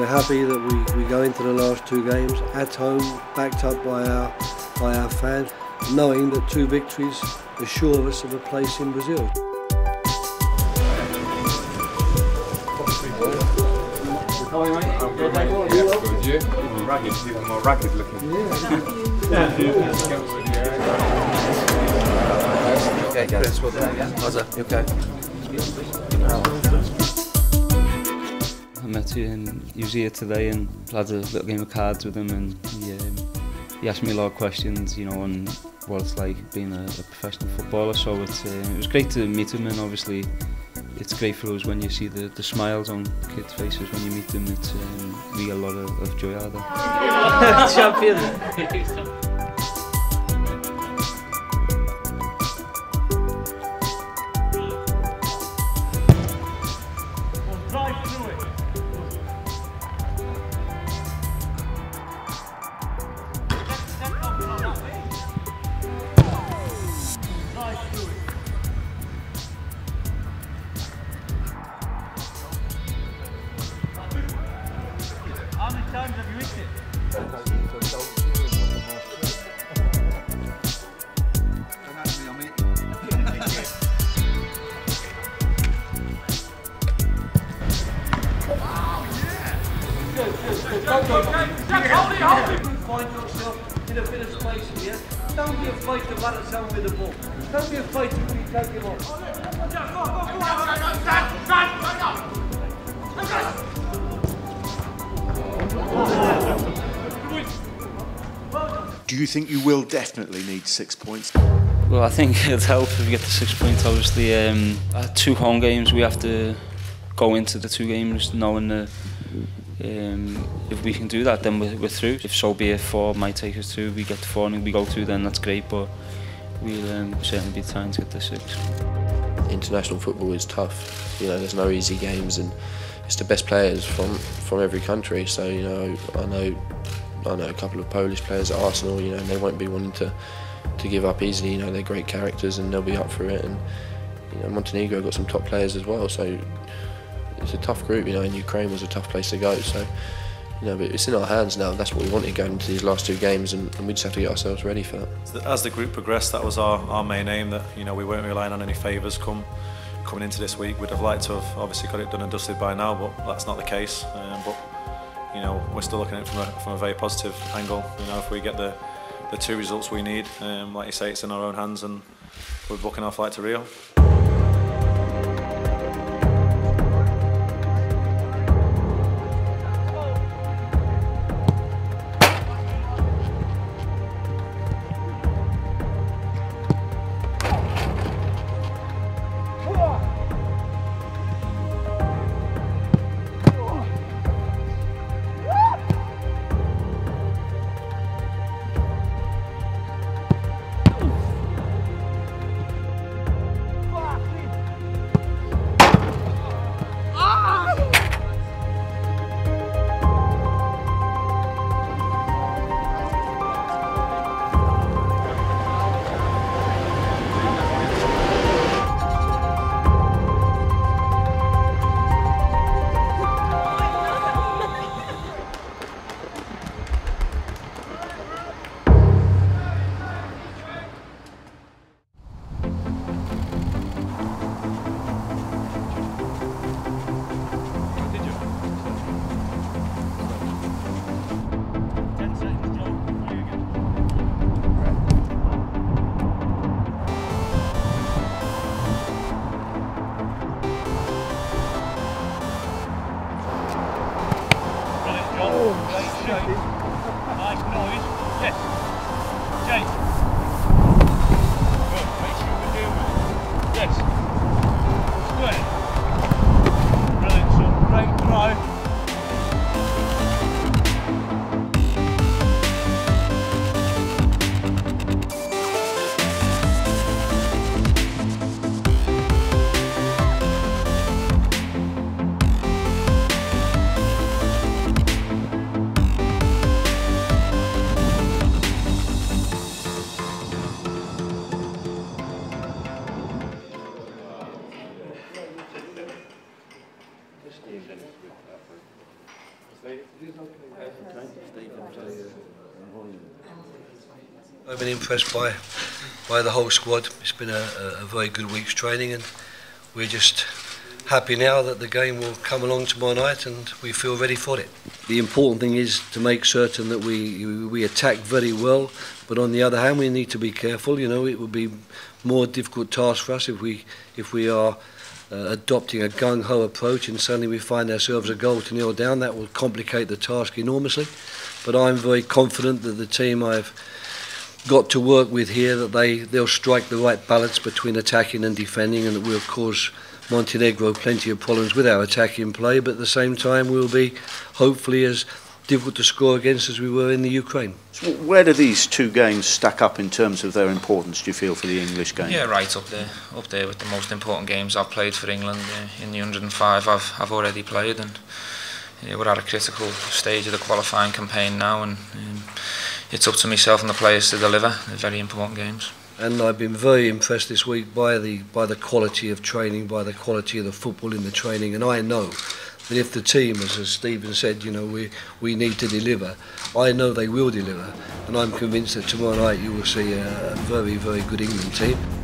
we're happy that we, we go into the last two games at home, backed up by our, by our fans, knowing that two victories assure us of a place in Brazil. How are you, mate? I'm good, mate. Yeah, good. You? Ragged, even more ragged looking. Yeah. Okay, guys. Well done again. How's that? You okay? met you and usually here today and played a little game of cards with him and he, um, he asked me a lot of questions, you know, on what it's like being a, a professional footballer. So it, uh, it was great to meet him and obviously it's great for us when you see the, the smiles on kids' faces when you meet them. It's, um, we get a lot of, of joy out of that. Champion! in a bit of space here. Don't be afraid to run at someone with the ball. Don't be afraid to really take him on. Do you think you will definitely need six points? Well, I think it'd help if we get the six points. Obviously, um, at two home games, we have to go into the two games knowing that um, if we can do that, then we're, we're through. If so be it, four might take us through. We get the four and we go through, then that's great. But we'll um, certainly be trying to get the six. international football is tough. You know, there's no easy games, and it's the best players from from every country. So you know, I know I know a couple of Polish players at Arsenal. You know, and they won't be wanting to to give up easily. You know, they're great characters, and they'll be up for it. And you know, Montenegro got some top players as well. So it's a tough group. You know, and Ukraine was a tough place to go. So. You know, but it's in our hands now. That's what we wanted going into these last two games, and, and we just have to get ourselves ready for that. As the group progressed, that was our, our main aim. That you know we weren't relying on any favours come coming into this week. We'd have liked to have obviously got it done and dusted by now, but that's not the case. Um, but you know we're still looking at it from a, from a very positive angle. You know if we get the the two results we need, um, like you say, it's in our own hands, and we're booking our flight to Rio. I've been impressed by by the whole squad. It's been a, a, very good week's training, and we're just happy now that the game will come along tomorrow night, and we feel ready for it. The important thing is to make certain that we we attack very well, but on the other hand, we need to be careful. You know, it would be more difficult task for us if we if we are uh, adopting a gung ho approach and suddenly we find ourselves a goal to nil down, that will complicate the task enormously. But I'm very confident that the team I've got to work with here that they they'll strike the right balance between attacking and defending and that we'll cause Montenegro plenty of problems with our attacking play but at the same time we'll be hopefully as difficult to score against as we were in the Ukraine. So where do these two games stack up in terms of their importance do you feel for the English game? Yeah, right up there, up there with the most important games I've played for England uh, in the 105 I've, I've already played and yeah, we're at a critical stage of the qualifying campaign now and um, it's up to myself and the players to deliver. They're very important games. And I've been very impressed this week by the by the quality of training, by the quality of the football in the training. And I know that if the team, as, as Steven said, you know, we we need to deliver. I know they will deliver, and I'm convinced that tomorrow night you will see a very very good England team.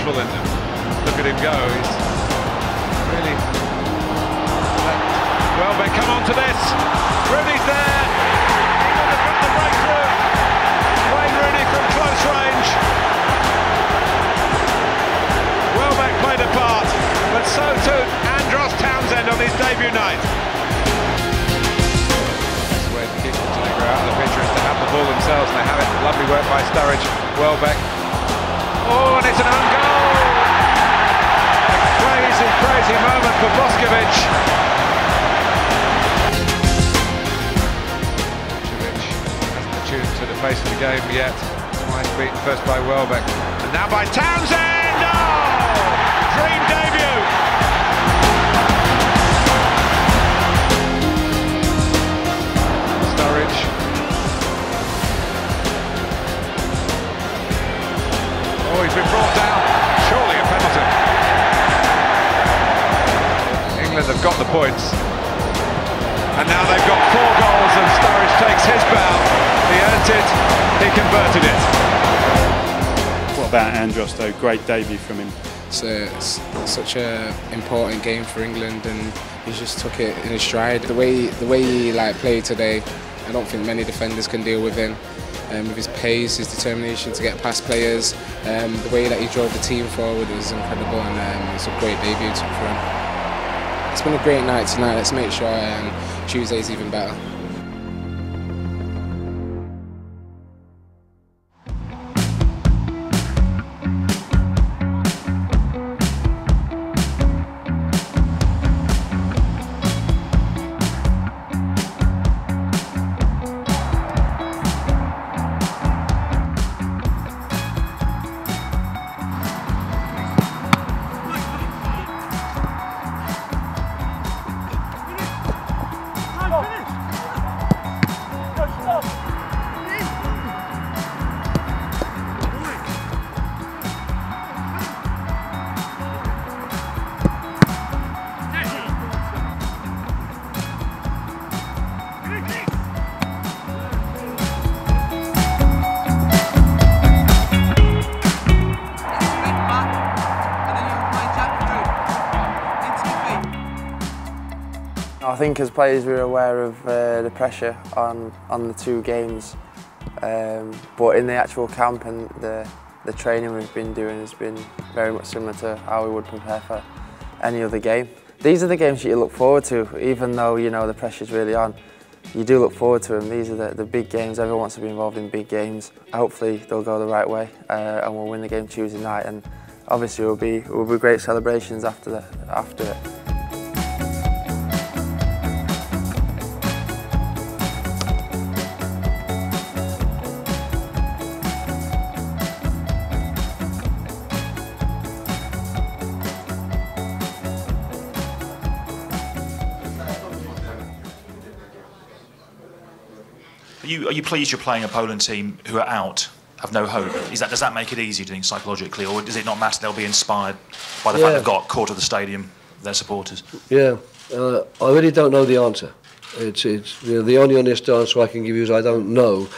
Bashful in them. Look at him go. He's really Welbeck come on to this. Rooney's there. Got the breakthrough. Wayne Rooney from close range. Welbeck played a part, but so too Andros Townsend on his debut night. That's where the kick Montenegro out of the picture is to have the ball themselves, and they have it. Lovely work by Sturridge. Welbeck Oh, and it's an own goal! Crazy moment for Boskovic. Boskovic hasn't attuned to the pace of the game yet. Twice beaten first by Welbeck, and now by Townsend! Oh! Dream debut! Sturridge Oh, he's been brought down. England have got the points. And now they've got four goals and Sturridge takes his bow. He earned it, he converted it. What about Andros though? Great debut from him. It's, a, it's such an important game for England and he just took it in his stride. The way, the way he like, played today, I don't think many defenders can deal with him. Um, with his pace, his determination to get past players, um, the way that he drove the team forward was incredible and um, it's a great debut for him. It's been a great night tonight, let's make sure um, Tuesday's even better. Think as players we're aware of uh, the pressure on, on the two games um, but in the actual camp and the, the training we've been doing has been very much similar to how we would prepare for any other game. These are the games that you look forward to even though you know the pressure's really on. You do look forward to them. These are the, the big games. Everyone wants to be involved in big games. Hopefully they'll go the right way uh, and we'll win the game Tuesday night and obviously it will be, it will be great celebrations after, the, after it. You, are you pleased you're playing a Poland team who are out, have no hope? Is that, does that make it easier, do you think, psychologically, or does it not matter they'll be inspired by the Yeah. fact they've got core to the stadium, their supporters? Yeah, uh, I really don't know the answer. It's, it's you know, the only honest answer I can give you is I don't know.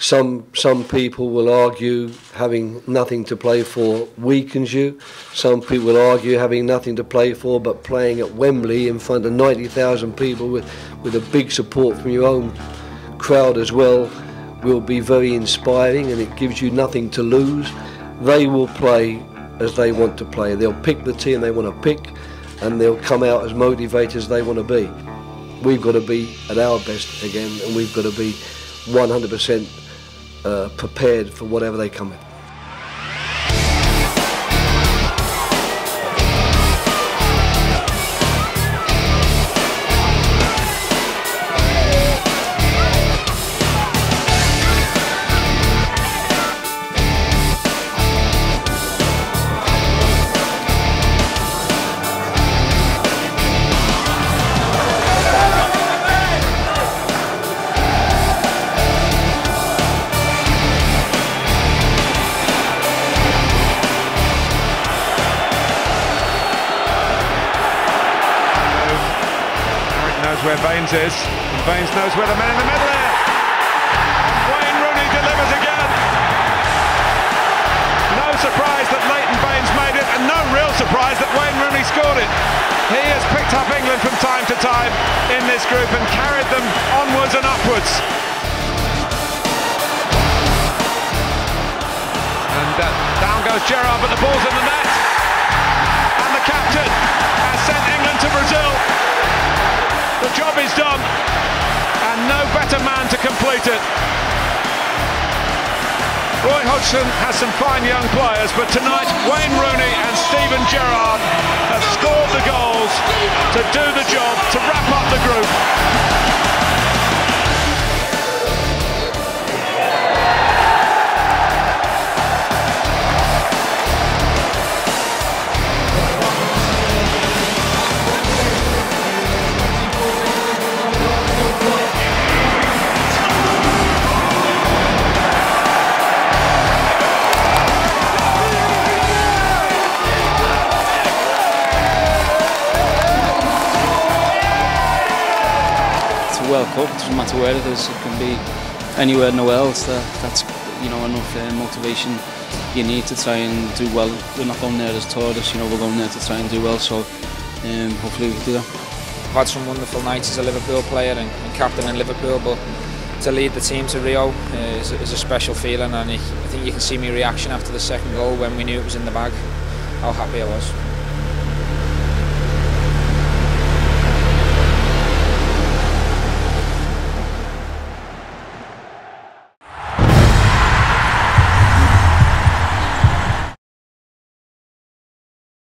Some some people will argue having nothing to play for weakens you. Some people will argue having nothing to play for, but playing at Wembley in front of 90,000 people with, with a big support from your own crowd as well will be very inspiring and it gives you nothing to lose. They will play as they want to play. They'll pick the team they want to pick and they'll come out as motivated as they want to be. We've got to be at our best again and we've got to be 100% uh, prepared for whatever they come with. Baines is, and Baines knows where the man in the middle is. Wayne Rooney delivers again. No surprise that Leighton Baines made it, and no real surprise that Wayne Rooney scored it. He has picked up England from time to time in this group and carried them onwards and upwards. And uh, down goes Gerrard, but the ball's in the net. And the captain has sent England to Brazil. The job is done, and no better man to complete it. Roy Hodgson has some fine young players, but tonight Wayne Rooney and Steven Gerrard have scored the goals to do the job, to wrap up the group. World Cup, it doesn't matter where it is, it can be anywhere in the world. So that's you know enough uh, motivation you need to try and do well. We're not going there as tourists, you know, we're going there to try and do well, so um, hopefully we can do that. I've had some wonderful nights as a Liverpool player and, and captain in Liverpool, but to lead the team to Rio uh, is, is a special feeling and I think you can see my reaction after the second goal when we knew it was in the bag, how happy I was.